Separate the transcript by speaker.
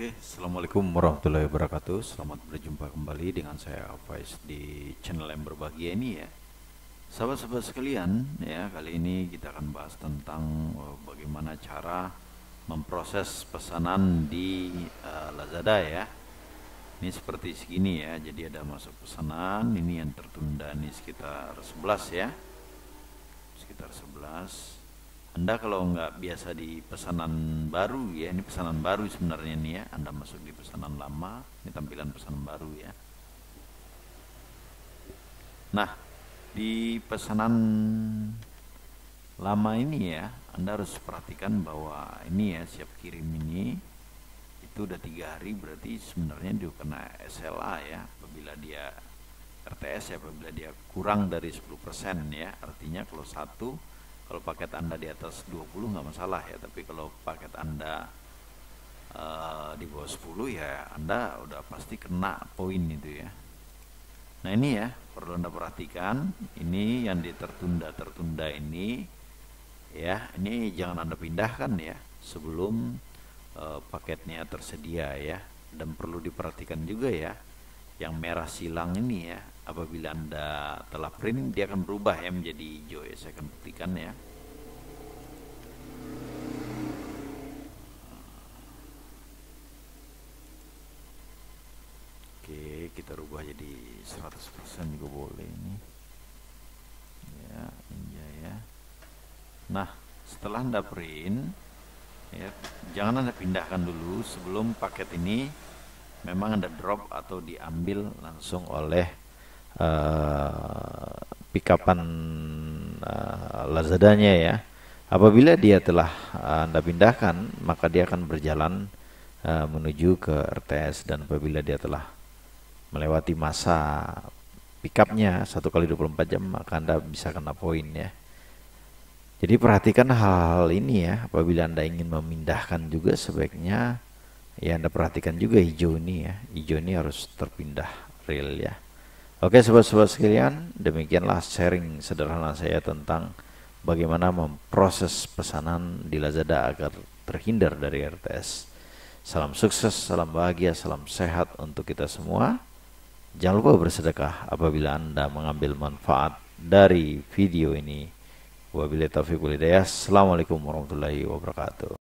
Speaker 1: Oke, Assalamualaikum warahmatullahi wabarakatuh. Selamat berjumpa kembali dengan saya Faiz di channel yang berbahagia ini ya. Sahabat-sahabat sekalian, ya kali ini kita akan bahas tentang uh, bagaimana cara memproses pesanan di uh, Lazada ya. Ini seperti segini ya, jadi ada masuk pesanan, ini yang tertunda ini sekitar 11 ya. Sekitar 11 anda kalau nggak biasa di pesanan baru ya, ini pesanan baru sebenarnya nih ya. Anda masuk di pesanan lama, ini tampilan pesanan baru ya. Nah, di pesanan lama ini ya, Anda harus perhatikan bahwa ini ya siap kirim ini itu udah tiga hari berarti sebenarnya dia kena SLA ya apabila dia RTS ya apabila dia kurang dari 10% ya artinya kalau satu kalau paket anda di atas 20 nggak masalah ya tapi kalau paket anda uh, di bawah 10 ya anda udah pasti kena poin itu ya. Nah ini ya perlu anda perhatikan ini yang ditertunda tertunda ini ya ini jangan anda pindahkan ya sebelum uh, paketnya tersedia ya. Dan perlu diperhatikan juga ya yang merah silang ini ya apabila anda telah print dia akan berubah ya menjadi hijau ya saya akan buktikan ya oke kita rubah jadi 100% juga boleh ini. Ya ini ya. Nah setelah anda print ya jangan anda pindahkan dulu. Sebelum paket ini memang anda drop atau diambil langsung oleh uh, pikapan uh, Lazadanya ya. Apabila dia telah uh, Anda pindahkan, maka dia akan berjalan uh, menuju ke RTS dan apabila dia telah melewati masa pickupnya satu kali 24 jam, maka Anda bisa kena poin ya. Jadi perhatikan hal-hal ini ya, apabila Anda ingin memindahkan juga sebaiknya ya Anda perhatikan juga hijau ini ya. Hijau ini harus terpindah real ya. Oke sobat-sobat sekalian, demikianlah sharing sederhana saya tentang bagaimana memproses pesanan di Lazada agar terhindar dari RTS. Salam sukses, salam bahagia, salam sehat untuk kita semua. Jangan lupa bersedekah apabila Anda mengambil manfaat dari video ini. Wabillahi taufiq walhidayah. Assalamualaikum warahmatullahi wabarakatuh.